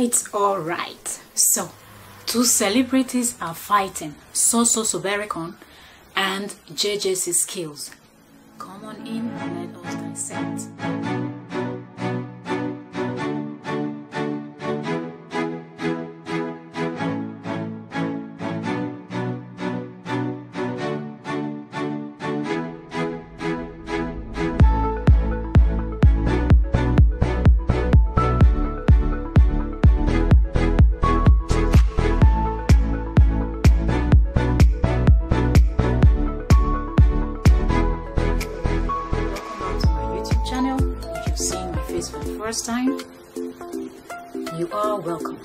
It's alright. So, two celebrities are fighting Soso Soberekon and JJC Skillz. Come on in and let us dissect. The first time, you are welcome.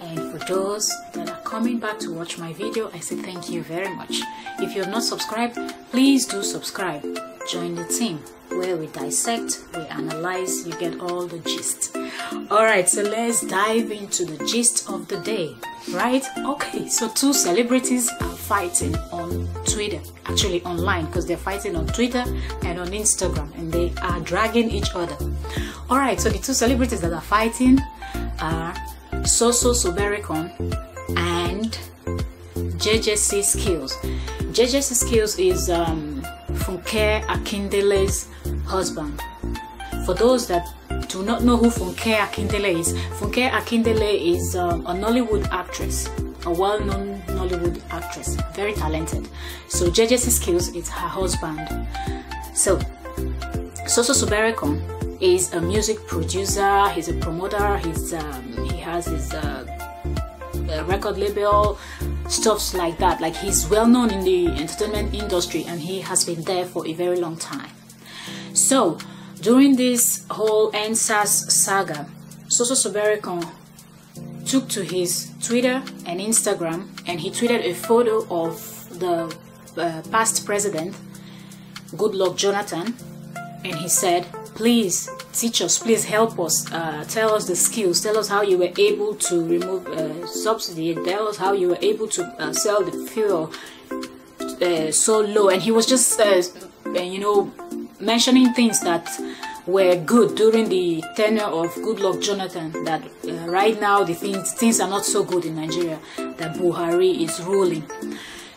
And for those that are coming back to watch my video, I say thank you very much. If you have not subscribed, please do subscribe. Join the team where we dissect, we analyze, you get all the gist. Alright, so let's dive into the gist of the day, right? Okay, so two celebrities are fighting on Twitter, actually online, because they're fighting on Twitter and on Instagram, and they are dragging each other. Alright, so the two celebrities that are fighting are Soso Soberekon and JJC Skillz. JJC Skillz is um, Funke Akindele's husband. For those that do not know who Funke Akindele is, Funke Akindele is um, a Nollywood actress, a well-known Nollywood actress, very talented. So JJC Skillz is her husband. So Soso Soberekon is a music producer, he's a promoter, he's um, he has his uh, uh, record label, stuffs like that. Like he's well known in the entertainment industry and he has been there for a very long time. So during this whole EndSARS saga, Soso Soberekon took to his Twitter and Instagram and he tweeted a photo of the uh, past president, Goodluck Jonathan, and he said, please teach us, please help us, uh, tell us the skills, tell us how you were able to remove uh, subsidy, tell us how you were able to uh, sell the fuel uh, so low. And he was just, uh, you know, mentioning things that were good during the tenure of Goodluck Jonathan. That uh, right now the things things are not so good in Nigeria. That Buhari is ruling.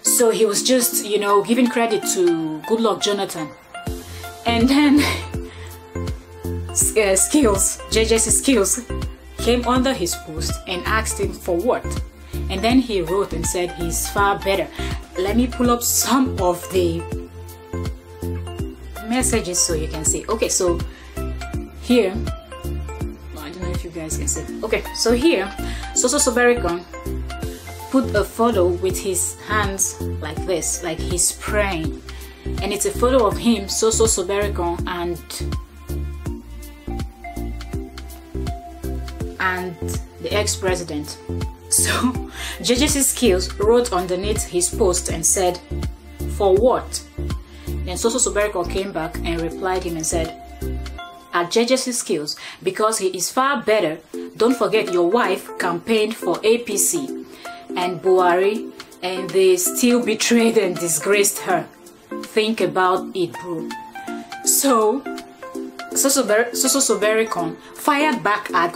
So he was just, you know, giving credit to Goodluck Jonathan. And then uh, Skillz, JJC Skillz, came under his post and asked him for what. And then he wrote and said he's far better. Let me pull up some of the messages so you can see. Okay, so here, I don't know if you guys can see. Okay, so here, Soso Soberekon um, put a photo with his hands like this, like he's praying. And it's a photo of him, Soso Soberekon, um, and and the ex-president. So JJC Skillz wrote underneath his post and said, For what? Then Soso Soberekon came back and replied him and said, At JJC Skillz, because he is far better, don't forget your wife campaigned for APC and Buhari and they still betrayed and disgraced her. Think about it, bro. So, Soso Soberekon fired back at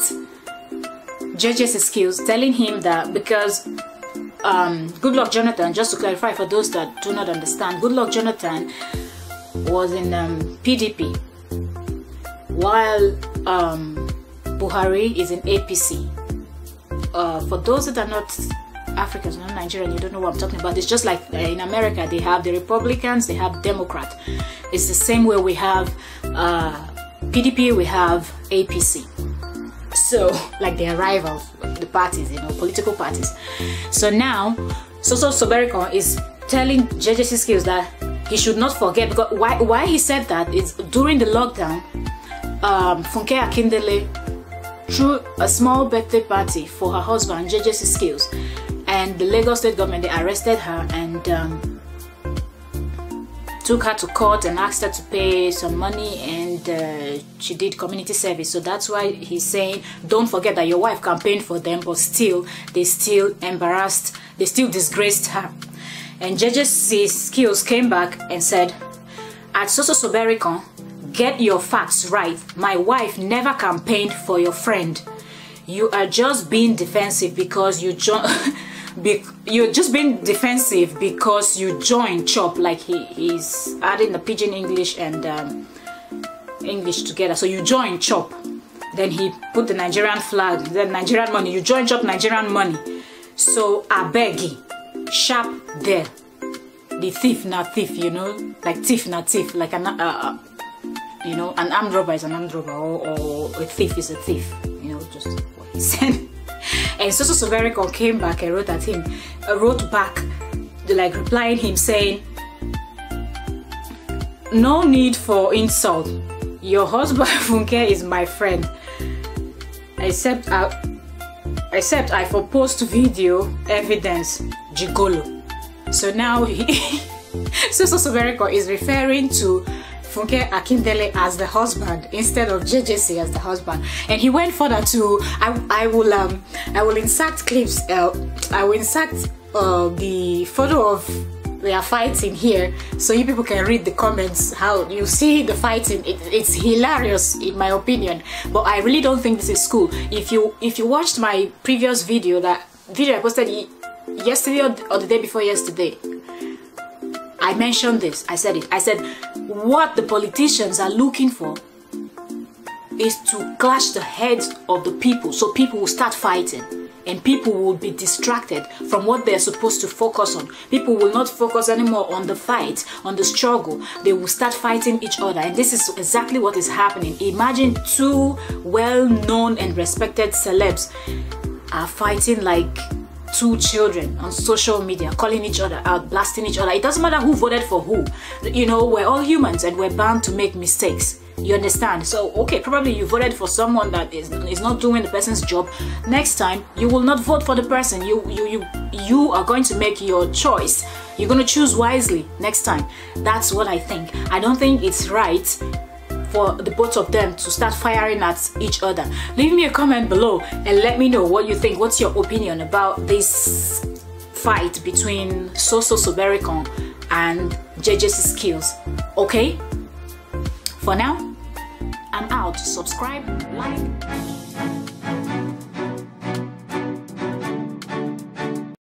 JJ's skills, telling him that because um, Goodluck Jonathan, just to clarify for those that do not understand, Goodluck Jonathan was in um, PDP while um, Buhari is in APC. Uh, for those that are not Africans, not Nigerian, you don't know what I'm talking about. It's just like uh, in America, they have the Republicans, they have Democrat. It's the same way we have uh, PDP, we have APC so like their rivals the parties you know political parties so now Soso Soberekon is telling JJC Skillz that he should not forget because why why he said that is during the lockdown um, Funke Akindele threw a small birthday party for her husband JJC Skillz and the Lagos state government they arrested her and um, took her to court and asked her to pay some money and uh, she did community service. So that's why he's saying don't forget that your wife campaigned for them but still they still embarrassed they still disgraced her and JJC Skillz came back and said at Soso Soberekon get your facts right. My wife never campaigned for your friend. You are just being defensive because you join be, you're just being defensive because you join chop like he he's adding the pidgin english and um, english together. So you join chop. Then he put the nigerian flag then nigerian money. You join chop nigerian money. So abegi sharp there the thief not thief you know like thief not thief like an uh, uh, you know an armed robber is an armed robber or, or a thief is a thief you know just what he said and Soso Soberekon came back and wrote at him, uh, wrote back, like replying him saying, no need for insult. Your husband Funke is my friend. Except I, except I for post video evidence gigolo. So now he, Soso Soberekon is referring to Funke Akindele as the husband instead of JJC as the husband. And he went further to I, I will um I will insert clips uh, I will insert uh, the photo of they are fighting here so you people can read the comments how you see the fighting it, it's hilarious in my opinion but i really don't think this is cool if you if you watched my previous video that video i posted yesterday or the day before yesterday I mentioned this. I said it. I said what the politicians are looking for is to clash the heads of the people so people will start fighting and people will be distracted from what they're supposed to focus on. People will not focus anymore on the fight, on the struggle. They will start fighting each other. And this is exactly what is happening. Imagine two well known and respected celebs are fighting like two children on social media calling each other out blasting each other. It doesn't matter who voted for who. You know we're all humans and we're bound to make mistakes. You understand? So okay probably you voted for someone that is, is not doing the person's job. Next time you will not vote for the person. You you you you are going to make your choice. You're going to choose wisely next time. That's what i think. I don't think it's right for the both of them to start firing at each other. Leave me a comment below and let me know what you think. What's your opinion about this fight between Soso Soberekon and JJC Skillz? Okay? For now, I'm out. Subscribe, like.